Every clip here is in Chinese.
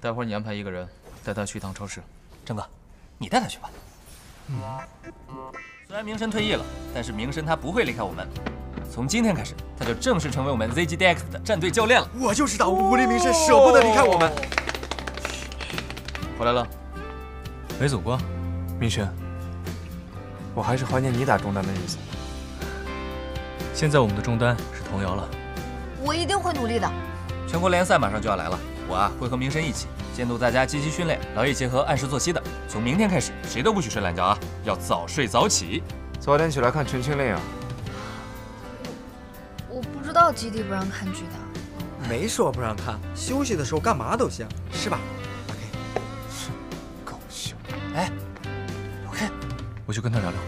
待会儿你安排一个人带他去一趟超市。郑哥，你带他去吧。嗯虽然明神退役了，但是明神他不会离开我们。从今天开始，他就正式成为我们 ZGDX 的战队教练了。我就知道武林明神舍不得离开我们。回来了，没走光。明神，我还是怀念你打中单的日子。现在我们的中单是童瑶了。我一定会努力的。全国联赛马上就要来了，我啊会和明神一起监督大家积极训练，劳逸结合，按时作息的。从明天开始，谁都不许睡懒觉啊，要早睡早起。早点起来看《陈情令》啊。我不知道基地不让看剧的。没说不让看，休息的时候干嘛都行，是吧？搞笑。哎，OK，我去跟他聊聊。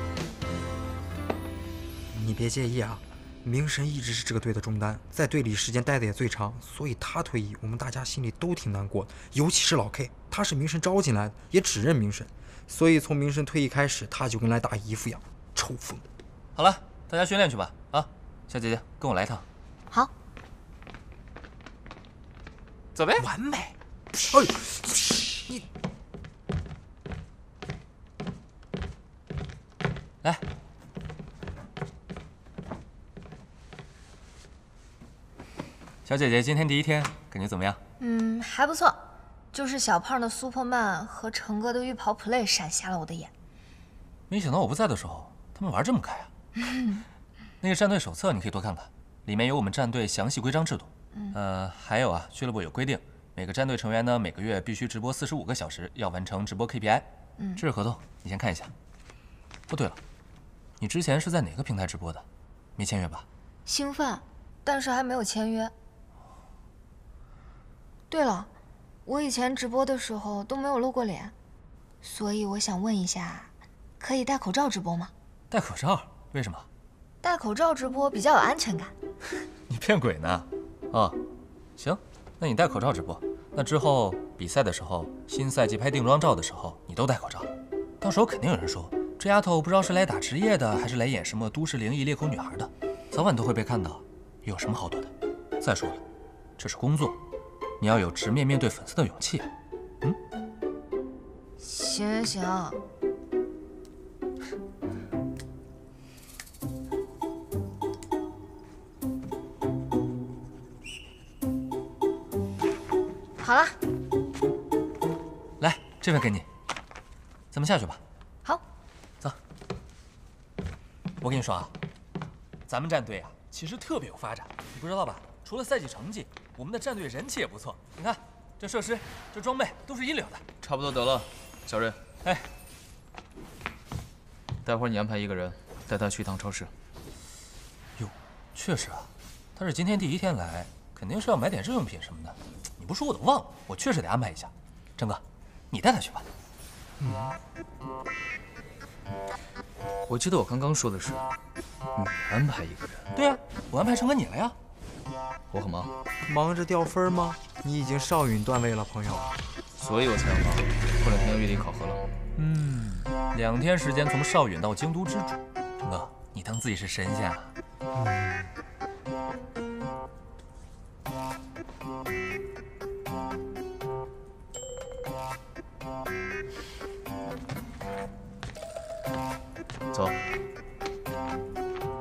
你别介意啊，明神一直是这个队的中单，在队里时间待的也最长，所以他退役，我们大家心里都挺难过的。尤其是老 K，他是明神招进来的，也只认明神，所以从明神退役开始，他就跟来大姨夫一样抽风。好了，大家训练去吧。啊，小姐姐，跟我来一趟。好，走呗。完美。哎呦，你小姐姐，今天第一天感觉怎么样？嗯，还不错。就是小胖的 Superman 和成哥的浴袍 Play 闪瞎了我的眼。没想到我不在的时候，他们玩这么开啊！那个战队手册你可以多看看，里面有我们战队详细规章制度。呃，还有啊，俱乐部有规定，每个战队成员呢每个月必须直播四十五个小时，要完成直播 KPI。嗯这是合同，你先看一下。哦，对了，你之前是在哪个平台直播的？没签约吧？兴奋，但是还没有签约。对了，我以前直播的时候都没有露过脸，所以我想问一下，可以戴口罩直播吗？戴口罩？为什么？戴口罩直播比较有安全感。你骗鬼呢？啊，行，那你戴口罩直播。那之后比赛的时候，新赛季拍定妆照的时候，你都戴口罩。到时候肯定有人说，这丫头不知道是来打职业的，还是来演什么都市灵异裂口女孩的，早晚都会被看到，有什么好躲的？再说了，这是工作，你要有直面面对粉丝的勇气。嗯行行行，好了，来，这份给你，咱们下去吧。好，走。我跟你说啊，咱们战队啊，其实特别有发展，你不知道吧？除了赛季成绩，我们的战队人气也不错。你看，这设施、这装备都是一流的。差不多得了，小瑞，哎，待会儿你安排一个人带他去一趟超市。哟，确实啊，他是今天第一天来，肯定是要买点日用品什么的。你不说我都忘了，我确实得安排一下。郑哥，你带他去吧。嗯我记得我刚刚说的是，你安排一个人，对啊、我安排成哥你了呀。我很忙，忙着掉分吗？你已经少允段位了，朋友。所以我才要忙。过两天要月底考核了，嗯，两天时间从少允到京都之主，陈哥，你当自己是神仙啊？走。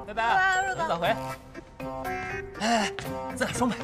拜拜，早回。哎，在哪儿双倍？